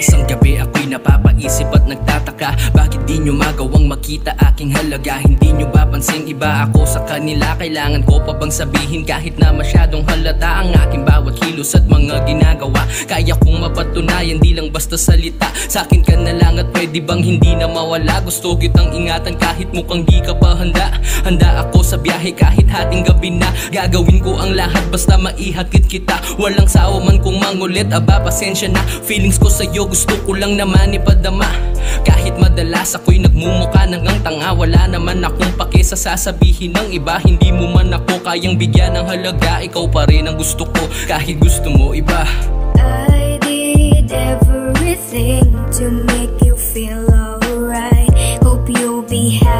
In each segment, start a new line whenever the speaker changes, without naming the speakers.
Isang gabi ako'y napapaisip at nagtataka Bakit di nyo magawang makita aking halaga? Hindi nyo ba pansing iba ako sa kanila Kailangan ko pa bang sabihin? Kahit na masyadong halata Ang aking bawat kilos at mga ginagawa Kaya kong mapatunayan di lang basta salita. Sa akin ka na lang at pwede bang hindi na mawala? Gusto kitang ingatan kahit mukhang di ka pa handa Handa ako sa biyahe kahit hating gabi na. Gagawin ko ang lahat basta maihatid kita. Walang sawa man kung mangulit. Aba pasensya na. Feelings ko sa'yo gusto ko lang naman ipadama Kahit madalas ako'y nagmumukha ng ang tanga Wala naman akong pake sa sasabihin ng iba. Hindi mo man ako kayang bigyan ng halaga Ikaw pa rin ang gusto ko. Kahit gusto mo iba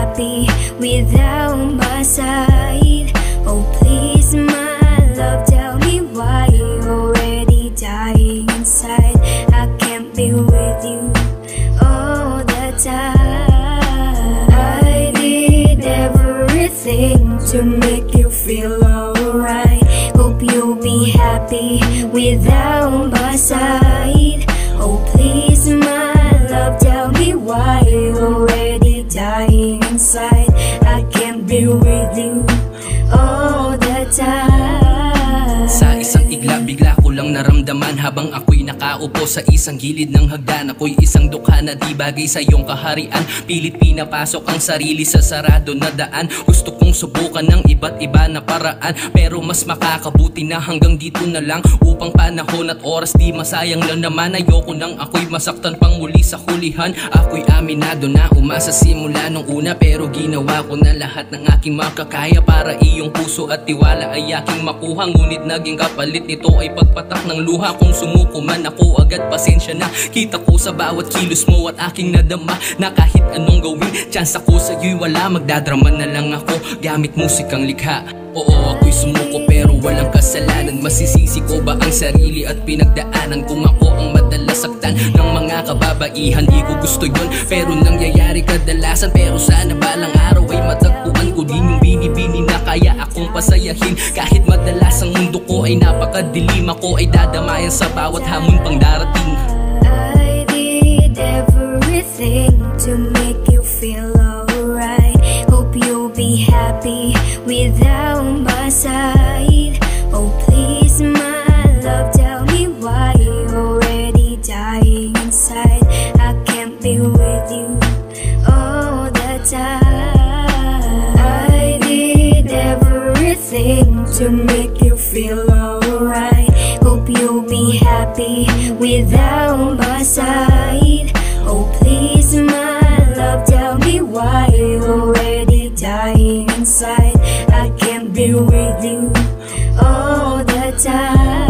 happy without my side. Oh, please, my love, tell me why you're already dying inside. I can't be with you all the time. I did everything to make you feel alright. Hope you'll be happy without my side. Inside. I can't be with you all the time.
Lang naramdaman Habang ako'y nakaupo sa isang gilid ng hagdan. Ako'y isang dukha na di bagay sa iyong kaharian. Pilit pinapasok ang sarili sa sarado na daan. Gusto kong subukan ng iba't iba na paraan Pero mas makakabuti na hanggang dito na lang. Upang panahon at oras di masayang lang naman. Ayoko nang ako'y masaktan pang muli sa hulihan. Ako'y aminado na umasa simula nung una Pero ginawa ko na lahat ng aking makakaya Para iyong puso at tiwala ay aking makuha. Ngunit naging kapalit nito ay pagpatak ng luha Kung sumuko man ako agad pasensya na. Kita ko sa bawat kilos mo at aking nadama Na kahit anong gawin, chance ako sa'yo'y wala. Magdadrama na lang ako gamit musikang likha. Oo ako'y sumuko pero kasalanan. Masisisi ko ba ang sarili at pinagdaanan? Kung ako ang madalas saktan ng mga kababaihan Di ko gusto yon pero nangyayari kadalasan Pero sana balang araw ay matagpuan ko din yung binibini na kaya akong pasayahin. Kahit madalas ang mundo ko ay napakadilim Ako ay dadamayan sa bawat hamon pang darating
everything to make you feel alright. Hope you'll be happy without my side. Oh please my love tell me why you're already dying inside. I can't be with you all the time.